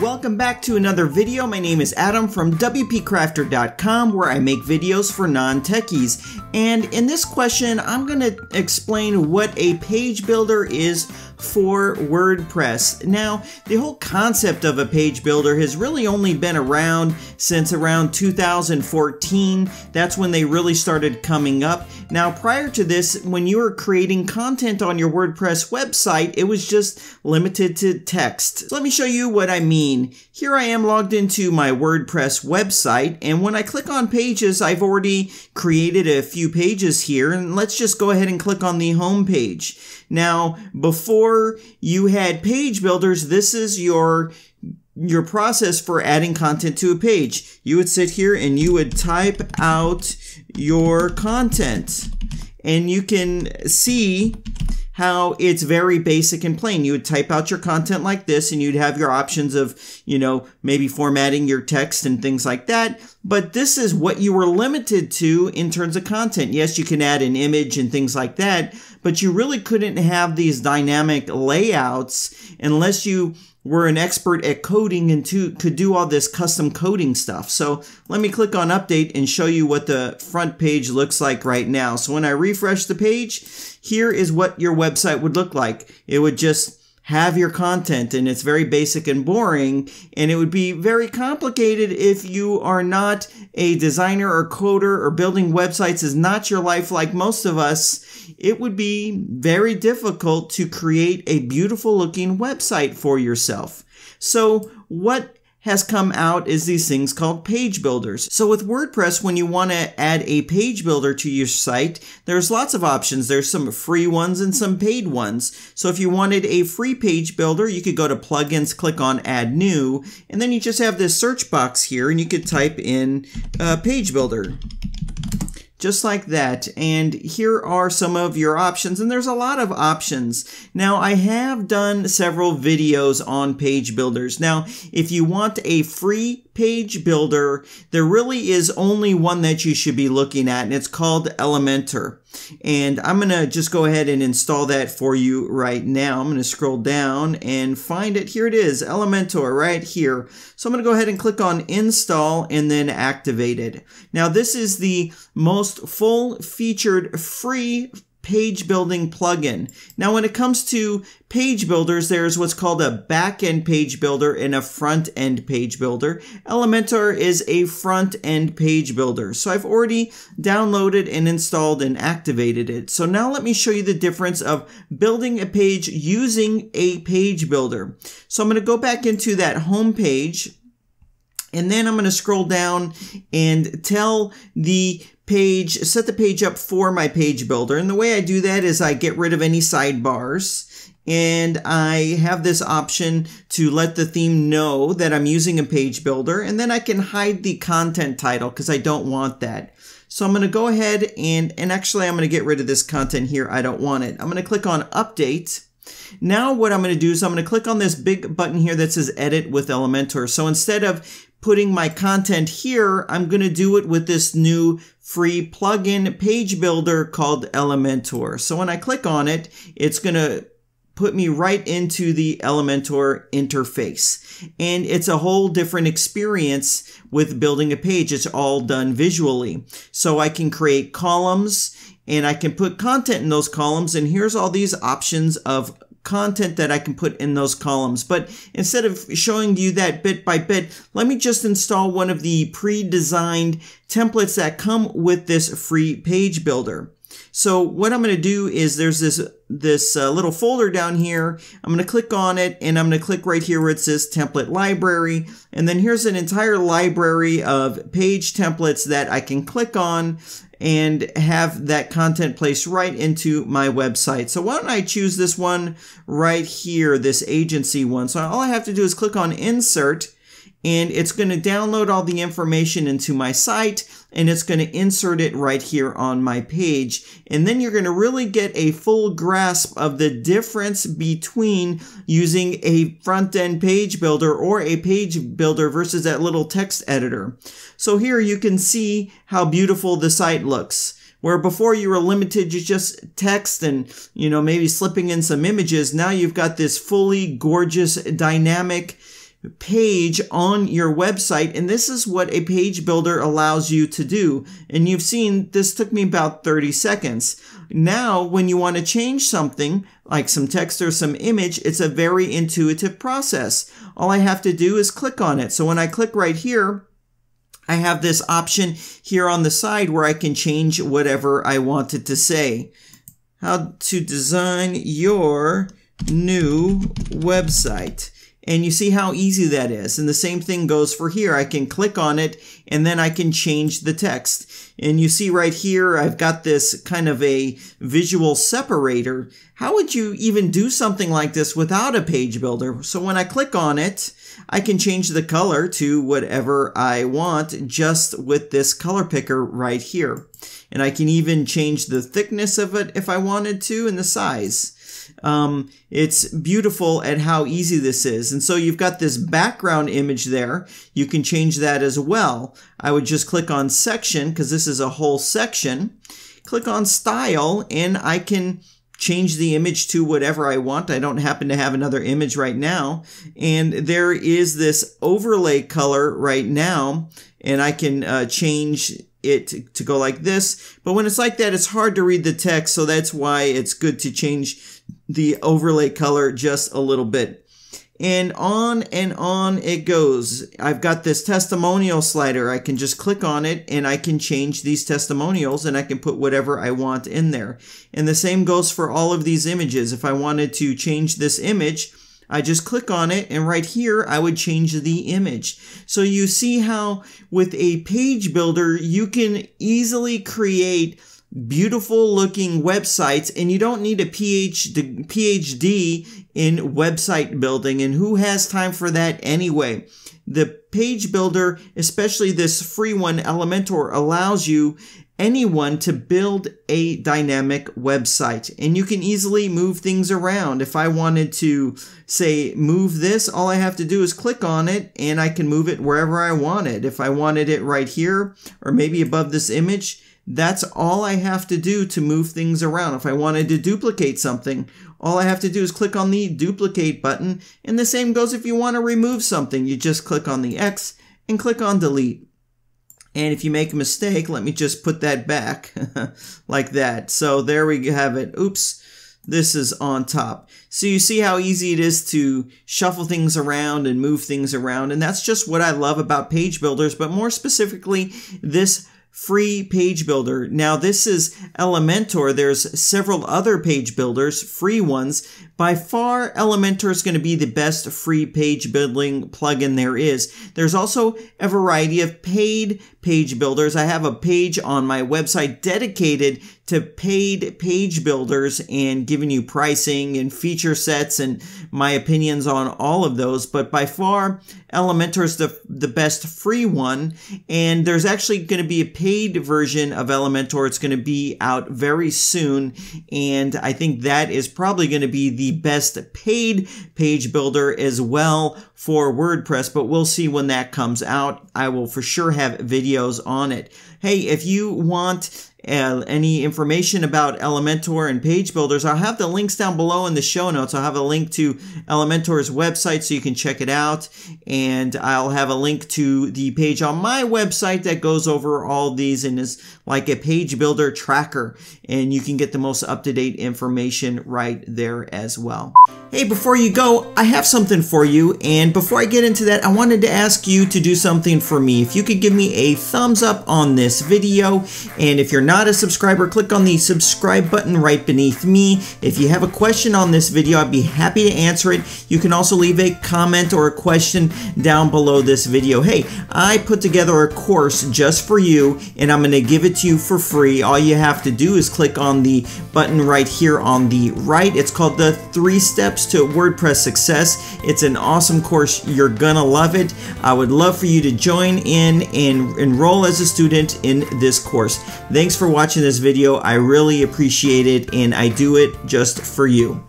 Welcome back to another video. My name is Adam from WPCrafter.com where I make videos for non-techies. And in this question, I'm going to explain what a page builder is for WordPress. Now, the whole concept of a page builder has really only been around since around 2014. That's when they really started coming up. Now, prior to this, when you were creating content on your WordPress website, it was just limited to text. Let me show you what I mean. Here I am logged into my WordPress website, and when I click on pages, I've already created a few pages here, and let's just go ahead and click on the home page. Now, before you had page builders, this is your your process for adding content to a page. You would sit here and you would type out your content. And you can see how it's very basic and plain. You would type out your content like this and you'd have your options of, you know, maybe formatting your text and things like that. But this is what you were limited to in terms of content. Yes, you can add an image and things like that, but you really couldn't have these dynamic layouts unless you were an expert at coding and to, could do all this custom coding stuff. So let me click on update and show you what the front page looks like right now. So when I refresh the page, here is what your website would look like. It would just have your content and it's very basic and boring and it would be very complicated if you are not a designer or coder or building websites is not your life like most of us it would be very difficult to create a beautiful looking website for yourself so what has come out is these things called page builders. So with WordPress, when you want to add a page builder to your site, there's lots of options. There's some free ones and some paid ones. So if you wanted a free page builder, you could go to plugins, click on add new, and then you just have this search box here and you could type in uh, page builder just like that. And here are some of your options, and there's a lot of options. Now, I have done several videos on page builders. Now, if you want a free page builder, there really is only one that you should be looking at, and it's called Elementor. And I'm going to just go ahead and install that for you right now. I'm going to scroll down and find it. Here it is, Elementor right here. So I'm going to go ahead and click on install and then activate it. Now this is the most full featured free page building plugin. Now, when it comes to page builders, there's what's called a back-end page builder and a front-end page builder. Elementor is a front-end page builder. So I've already downloaded and installed and activated it. So now let me show you the difference of building a page using a page builder. So I'm going to go back into that home page and then I'm going to scroll down and tell the page, set the page up for my page builder. And the way I do that is I get rid of any sidebars and I have this option to let the theme know that I'm using a page builder and then I can hide the content title because I don't want that. So I'm going to go ahead and, and actually I'm going to get rid of this content here. I don't want it. I'm going to click on update. Now what I'm going to do is I'm going to click on this big button here that says edit with Elementor. So instead of putting my content here, I'm going to do it with this new free plugin page builder called Elementor. So when I click on it, it's going to put me right into the Elementor interface. And it's a whole different experience with building a page. It's all done visually. So I can create columns and I can put content in those columns. And here's all these options of content that I can put in those columns. But instead of showing you that bit by bit, let me just install one of the pre-designed templates that come with this free page builder. So what I'm going to do is there's this this uh, little folder down here. I'm going to click on it and I'm going to click right here where it says template library. And then here's an entire library of page templates that I can click on and have that content placed right into my website. So why don't I choose this one right here, this agency one. So all I have to do is click on insert and it's going to download all the information into my site and it's going to insert it right here on my page. And then you're going to really get a full grasp of the difference between using a front end page builder or a page builder versus that little text editor. So here you can see how beautiful the site looks where before you were limited to just text and you know maybe slipping in some images now you've got this fully gorgeous dynamic page on your website and this is what a page builder allows you to do. And you've seen this took me about 30 seconds. Now when you want to change something like some text or some image it's a very intuitive process. All I have to do is click on it. So when I click right here I have this option here on the side where I can change whatever I wanted to say. How to design your new website and you see how easy that is. And the same thing goes for here. I can click on it and then I can change the text. And you see right here, I've got this kind of a visual separator. How would you even do something like this without a page builder? So when I click on it, I can change the color to whatever I want just with this color picker right here. And I can even change the thickness of it if I wanted to and the size. Um, it's beautiful at how easy this is. And so you've got this background image there. You can change that as well. I would just click on section because this is a whole section. Click on style and I can change the image to whatever I want. I don't happen to have another image right now. And there is this overlay color right now and I can uh, change it to, go like this. But when it's like that, it's hard to read the text. So that's why it's good to change the overlay color just a little bit. And on and on it goes. I've got this testimonial slider. I can just click on it and I can change these testimonials and I can put whatever I want in there. And the same goes for all of these images. If I wanted to change this image, I just click on it and right here I would change the image. So you see how with a page builder you can easily create beautiful looking websites and you don't need a PhD, PhD in website building and who has time for that anyway? The page builder, especially this free one, Elementor, allows you anyone to build a dynamic website and you can easily move things around. If I wanted to say move this, all I have to do is click on it and I can move it wherever I want it. If I wanted it right here or maybe above this image, that's all I have to do to move things around. If I wanted to duplicate something, all I have to do is click on the duplicate button and the same goes if you want to remove something. You just click on the X and click on delete. And if you make a mistake, let me just put that back like that. So there we have it. Oops. This is on top. So you see how easy it is to shuffle things around and move things around. And that's just what I love about page builders, but more specifically, this free page builder. Now this is Elementor. There's several other page builders, free ones. By far, Elementor is going to be the best free page building plugin there is. There's also a variety of paid page builders. I have a page on my website dedicated to paid page builders and giving you pricing and feature sets and my opinions on all of those. But by far, Elementor is the, the best free one. And there's actually going to be a paid version of Elementor. It's going to be out very soon. And I think that is probably going to be the best paid page builder as well for WordPress. But we'll see when that comes out. I will for sure have videos on it. Hey, if you want uh, any information about Elementor and page builders, I'll have the links down below in the show notes. I'll have a link to Elementor's website so you can check it out. And I'll have a link to the page on my website that goes over all these and is like a page builder tracker. And you can get the most up to date information right there as well. Hey, before you go, I have something for you. And before I get into that, I wanted to ask you to do something for me. If you could give me a thumbs up on this video, and if you're not a subscriber, click on the subscribe button right beneath me. If you have a question on this video, I'd be happy to answer it. You can also leave a comment or a question down below this video. Hey, I put together a course just for you, and I'm going to give it to you for free. All you have to do is click on the button right here on the right. It's called the three steps to WordPress Success. It's an awesome course. You're gonna love it. I would love for you to join in and enroll as a student in this course. Thanks for watching this video. I really appreciate it and I do it just for you.